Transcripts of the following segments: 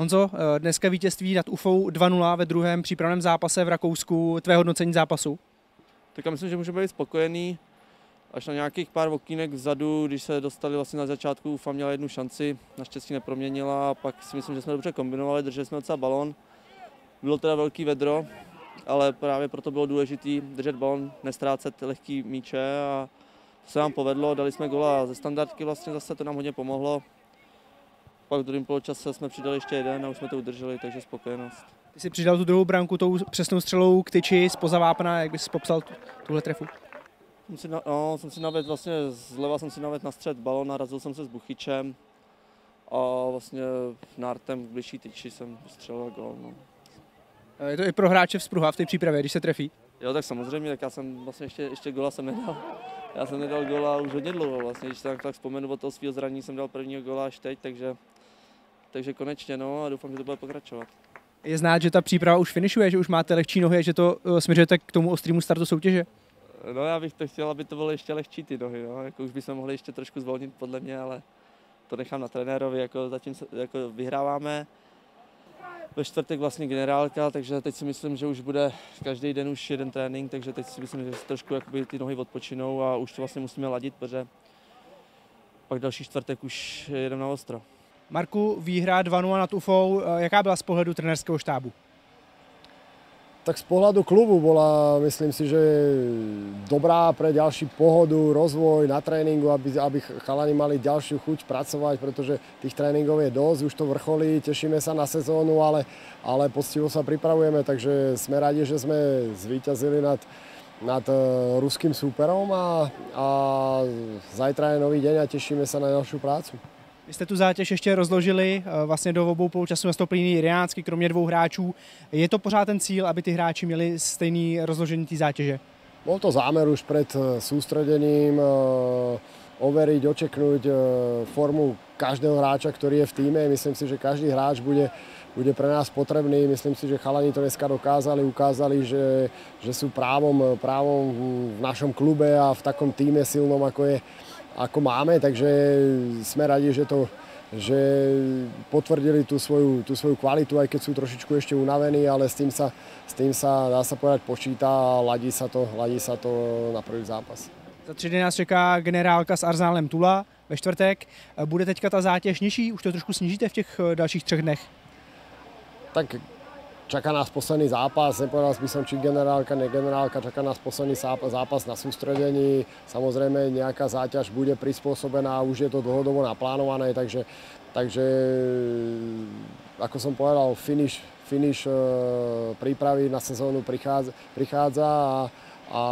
Honzo, eh, dneska vítězství nad UFou 2-0 ve druhém přípravném zápase v Rakousku. Tvé hodnocení zápasu? Tak já myslím, že můžeme být spokojený. Až na nějakých pár okýnek vzadu, když se dostali vlastně na začátku, UFA měla jednu šanci, naštěstí neproměnila, pak si myslím, že jsme dobře kombinovali, drželi jsme docela balon. Bylo teda velký vedro, ale právě proto bylo důležité držet balon, nestrácet lehký míče a to se nám povedlo, dali jsme gola ze standardky, vlastně zase to nám hodně pomohlo. Pak v druhém poločase jsme přidali ještě jeden a už jsme to udrželi, takže spokojenost. Ty jsi přidal tu druhou branku tou přesnou střelou k tyči spoza vápna, jak bys popsal tuhle trefu? Jsem si, na, no, jsem si navet vlastně zleva jsem si navet na střed balon, narazil jsem se s Buchyčem a vlastně nártem k bližší tyči jsem střelil gol. No. Je to i pro hráče vzpruha v té přípravě, když se trefí? Jo, tak samozřejmě, tak já jsem vlastně ještě, ještě gola jsem nedal. Já jsem nedal gola už hodně dlouho vlastně, když tak, tak vzpomenu od toho svého zranění jsem dal prvního gola až teď, takže, takže konečně no a doufám, že to bude pokračovat. Je znát, že ta příprava už finišuje, že už máte lehčí nohy, že to eh, směřujete k tomu ostrému startu soutěže? No já bych to chtěl, aby to bylo ještě lehčí ty nohy, no. jako už bychom mohli ještě trošku zvolnit podle mě, ale to nechám na trenérovi, jako zatím se, jako vyhráváme. Ve čtvrtek vlastně generálka, takže teď si myslím, že už bude každý den už jeden trénink, takže teď si myslím, že trošku jakoby ty nohy odpočinou a už to vlastně musíme ladit, protože pak další čtvrtek už jedeme na ostro. Marku, výhra 2-0 nad UFou, eh, jaká byla z pohledu trenerského štábu? tak z pohľadu klubu bola, myslím si, že dobrá pre ďalší pohodu, rozvoj na tréningu, aby, aby chalani mali ďalšiu chuť pracovať, pretože tých tréningov je dosť, už to vrcholí, tešíme sa na sezónu, ale, ale poctivo sa pripravujeme, takže sme radi, že sme zvíťazili nad, nad e, ruským súperom a, a zajtra je nový deň a tešíme sa na ďalšiu prácu. Vy jste tu zátěž ještě rozložili eh, vlastně do obou poločasů nastoupení Riánsky, kromě dvou hráčů. Je to pořád ten cíl, aby ty hráči měli stejný rozložení té zátěže? Bol to zámer už pred eh, sústredením eh, overiť, očeknúť formu každého hráča, ktorý je v týme. Myslím si, že každý hráč bude, bude pre nás potrebný. Myslím si, že chalani to dneska dokázali, ukázali, že, že sú právom, právom v našom klube a v takom týme silnom, ako je, ako máme, takže sme radi, že to že potvrdili tú svoju, tú svoju kvalitu, aj keď sú trošičku ešte unavení, ale s tým sa, s tým sa dá sa povedať, počíta a ladí sa to, ladí sa to na prvý zápas. Za tři dny nás čeká generálka s Arsenálem Tula ve čtvrtek. Bude teďka ta zátěž nižší? Už to trošku snížíte v těch dalších třech dnech? Tak čaká nás posledný zápas, nepovedal by som, či generálka, ne generálka, čaká nás posledný zápas na sústredení. Samozrejme nejaká záťaž bude prispôsobená, už je to dlhodobo naplánované, takže, takže ako som povedal, finish, finish e, prípravy na sezónu prichádza, prichádza a, a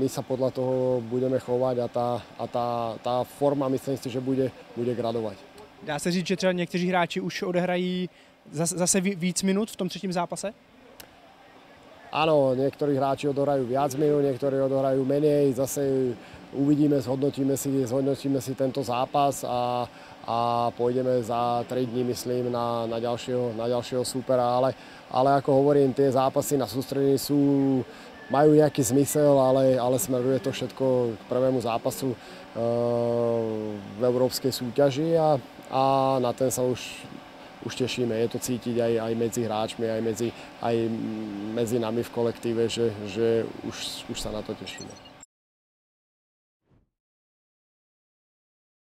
my sa podľa toho budeme chovať a tá, a tá, tá forma myslím si, že bude, bude gradovať. Dá se říct, že třeba někteří hráči už odehrají zase víc minut v tom třetím zápase? Áno, niektorí hráči odohrajú viac minút, niektorí odohrajú menej. Zase uvidíme, zhodnotíme si, zhodnotíme si tento zápas a, a pôjdeme za 3 dní, myslím, na, na, ďalšieho, na ďalšieho supera. Ale, ale ako hovorím, tie zápasy na sústredení sú, majú nejaký zmysel, ale, ale smeruje to všetko k prvému zápasu uh, v európskej súťaži a, a na ten sa už už tešíme. Je to cítiť aj, aj medzi hráčmi, aj medzi, aj medzi nami v kolektíve, že, že už, už sa na to tešíme.